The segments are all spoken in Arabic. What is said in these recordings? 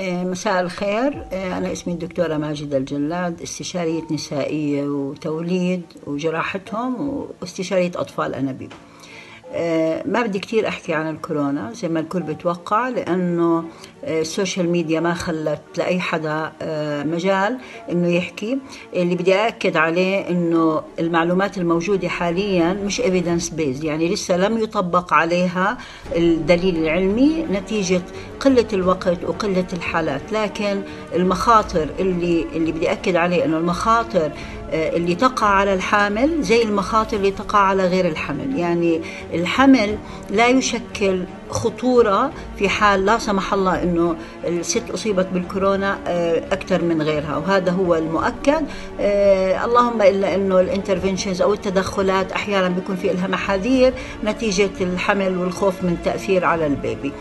آه، مساء الخير. آه، أنا اسمي الدكتورة ماجدة الجلاد استشارية نسائية وتوليد وجراحتهم واستشارية أطفال أنابيب. ما بدي كتير أحكي عن الكورونا زي ما الكل بتوقع لأنه آه، ال social media ما خلت لأي حدا آه، مجال إنه يحكي. اللي بدي أأكد عليه إنه المعلومات الموجودة حاليا مش evidence based يعني لسه لم يطبق عليها الدليل العلمي نتيجة قلة الوقت وقلة الحالات. لكن المخاطر اللي اللي بدي أكد عليه إنه المخاطر اللي تقع على الحامل زي المخاطر اللي تقع على غير الحمل. يعني الحمل لا يشكل خطورة في حال لا سمح الله أنه الست أصيبت بالكورونا أكثر من غيرها. وهذا هو المؤكد. اللهم إلا أنه الانترفنشنز أو التدخلات أحيانا بيكون في لها محاذير نتيجة الحمل والخوف من تأثير على البيبي.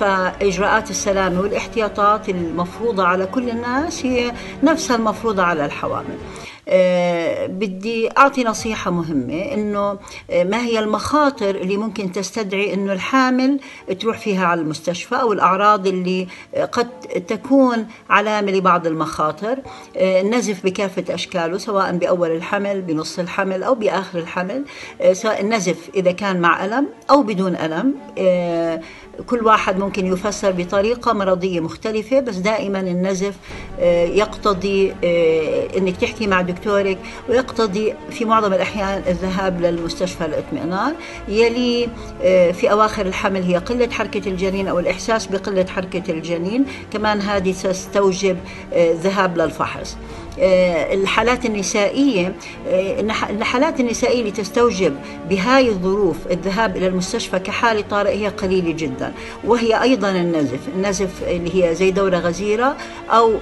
فإجراءات السلامة والاحتياطات المفروضة على كل الناس هي نفسها المفروضة على الحوامل. بدي أعطي نصيحة مهمة إنه ما هي المخاطر اللي ممكن تستدعي إنه الحامل تروح فيها على المستشفى أو الأعراض اللي قد تكون علامة لبعض المخاطر. النزف بكافة أشكاله سواء بأول الحمل بنص الحمل أو بآخر الحمل. سواء النزف إذا كان مع ألم أو بدون ألم. كل واحد ممكن يفسر بطريقة مرضية مختلفة بس دائما النزف يقتضي إنك تحكي مع دكتورك ويقتضي في معظم الأحيان الذهاب للمستشفى للاطمئنان. يلي في أواخر الحمل هي قلة حركة الجنين أو الإحساس بقلة حركة الجنين. كمان هذه تستوجب الذهاب للفحص. الحالات النسائية الحالات النسائية اللي تستوجب بهاي الظروف الذهاب إلى المستشفى كحالة طارئ هي قليلة جدا. وهي أيضا النزف النزف اللي هي زي دورة غزيرة أو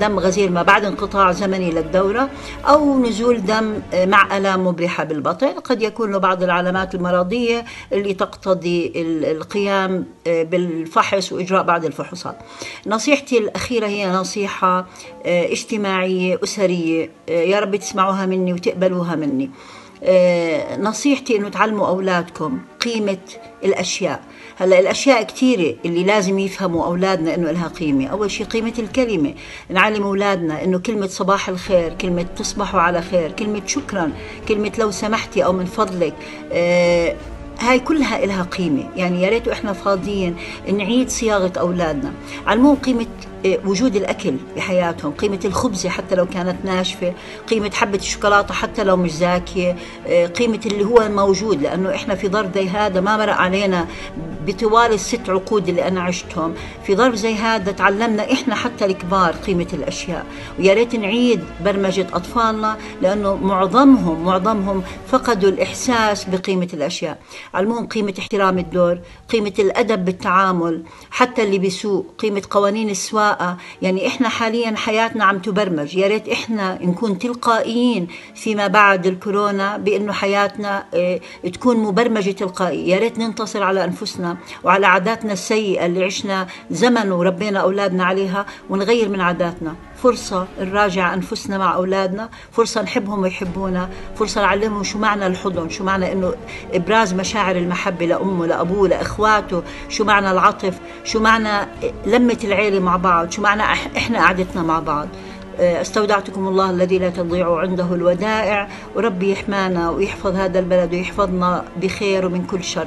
دم غزير ما بعد انقطاع زمني للدورة أو نزول دم مع ألام مبرحة بالبطن. قد يكون له بعض العلامات المرضية اللي تقتضي القيام بالفحص وإجراء بعض الفحوصات. نصيحتي الأخيرة هي نصيحة اجتماعية أسرية يا رب تسمعوها مني وتقبلوها مني. نصيحتي إنه تعلموا أولادكم قيمة الأشياء. هلا الأشياء كثيره اللي لازم يفهموا أولادنا إنه لها قيمة. أول شيء قيمة الكلمة. نعلم أولادنا إنه كلمة صباح الخير كلمة تصبحوا على خير كلمة شكرا كلمة لو سمحتي أو من فضلك هاي كلها لها قيمة. يعني يا ريت إحنا فاضيين نعيد صياغة أولادنا. علموهم قيمة وجود الأكل بحياتهم قيمة الخبزة حتى لو كانت ناشفة قيمة حبة الشوكولاتة حتى لو مش زاكية قيمة اللي هو موجود لأنه إحنا في ظرف زي هذا ما مرق علينا بطوال الست عقود اللي أنا عشتهم. في ظرف زي هذا تعلمنا إحنا حتى الكبار قيمة الأشياء. ويا ريت نعيد برمجة أطفالنا لأنه معظمهم معظمهم فقدوا الإحساس بقيمة الأشياء. علموهم قيمة احترام الدور قيمة الأدب بالتعامل حتى اللي بيسوق قيمة قوانين السواقة. يعني إحنا حاليا حياتنا عم تبرمج. يا ريت إحنا نكون تلقائيين فيما بعد الكورونا بأنه حياتنا تكون مبرمجة تلقائية. يا ريت ننتصر على أنفسنا. وعلى عاداتنا السيئة اللي عشنا زمن وربينا أولادنا عليها ونغير من عاداتنا. فرصة نراجع أنفسنا مع أولادنا فرصة نحبهم ويحبونا فرصة نعلمهم شو معنى الحضن شو معنى أنه إبراز مشاعر المحبة لأمه لأبوه لإخواته شو معنى العطف شو معنى لمة العيلة مع بعض شو معنى إحنا قعدتنا مع بعض. استودعتكم الله الذي لا تضيع عنده الودائع وربي يحمانا ويحفظ هذا البلد ويحفظنا بخير ومن كل شر.